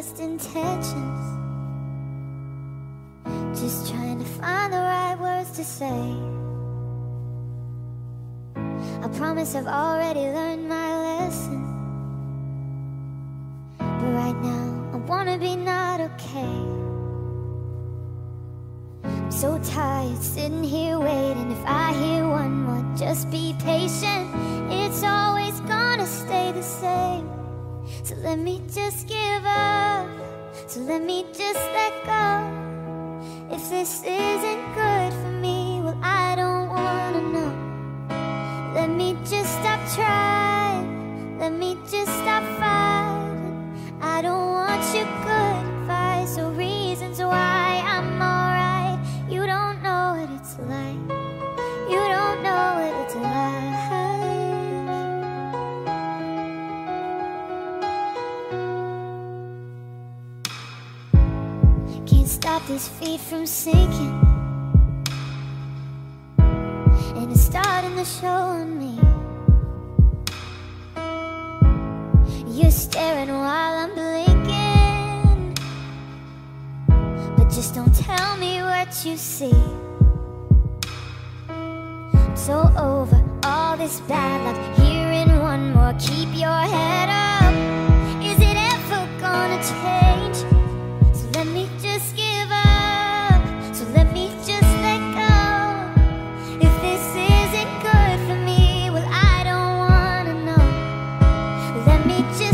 best intentions. Just trying to find the right words to say. I promise I've already learned my lesson. But right now, I wanna be not okay. I'm so tired sitting here waiting. If I hear one more, just be patient. It's always gonna stay the same. So let me just give up. So let me just let go. If this isn't good for me, well, I don't wanna know. Let me just stop trying. These feet from sinking. And it's starting to show on me. You're staring while I'm blinking. But just don't tell me what you see. I'm so over all this bad luck. Hearing one more, keep your head up. Me just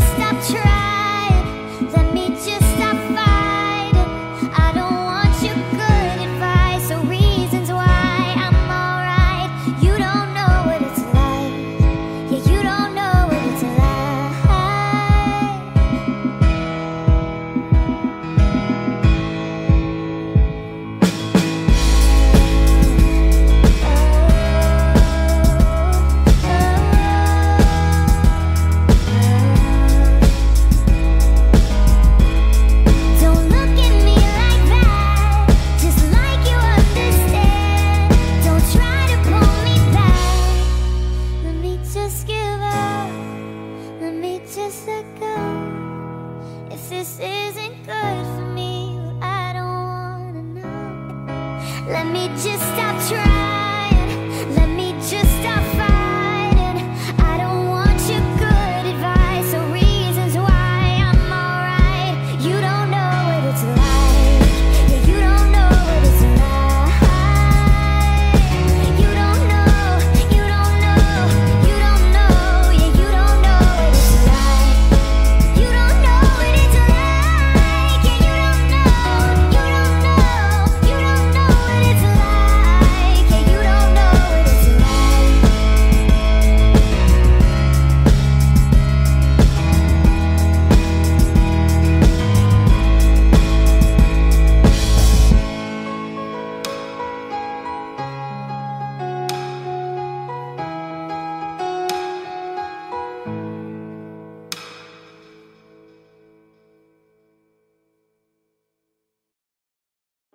Let me just stop trying.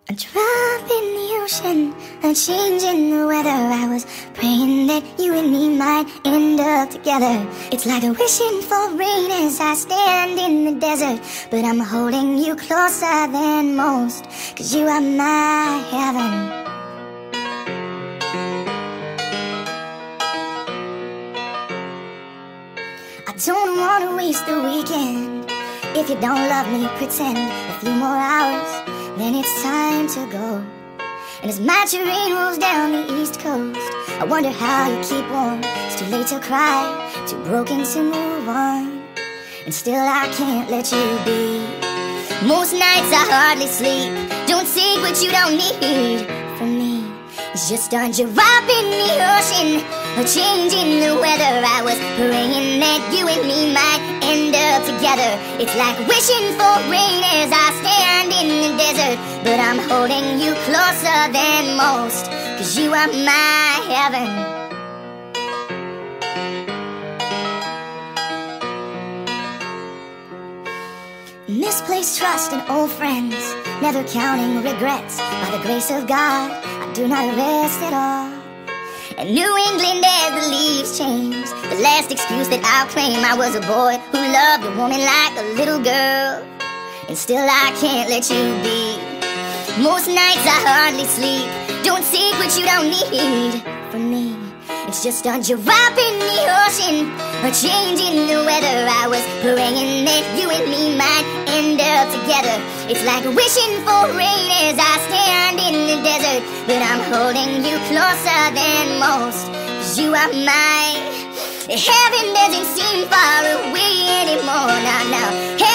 A drop in the ocean, a change in the weather. I was praying that you and me might end up together. It's like a wishing for rain as I stand in the desert. But I'm holding you closer than most, cause you are my heaven. I don't wanna waste the weekend. If you don't love me, pretend a few more hours, then it's time to go. And as my terrain rolls down the east coast, I wonder how you keep warm. It's too late to cry, too broken to move on. And still I can't let you be. Most nights I hardly sleep. Don't take what you don't need from me. It's just a drop in the ocean, a change in the weather. I was praying that you and me might end up together. It's like wishing for rain as I stand in the desert. But I'm holding you closer than most, cause you are my heaven. Misplaced trust in old friends, never counting regrets. By the grace of God, I do not rest at all. In New England, as the leaves change, the last excuse that I'll claim I was a boy who loved a woman like a little girl. and still I can't let you be. Most nights I hardly sleep. Don't seek what you don't need from me. It's just a drop in the ocean, a change in the weather. I was praying that you and me might end up together. It's like wishing for rain as I stand in the desert. But I'm holding you closer than most, cause you are mine. Heaven doesn't seem far away anymore now, now.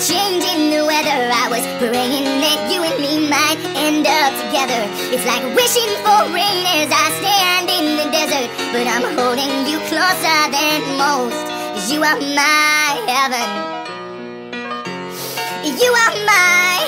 Change in the weather. I was praying that you and me might end up together. It's like wishing for rain as I stand in the desert. But I'm holding you closer than most. Cause you are my heaven. You are my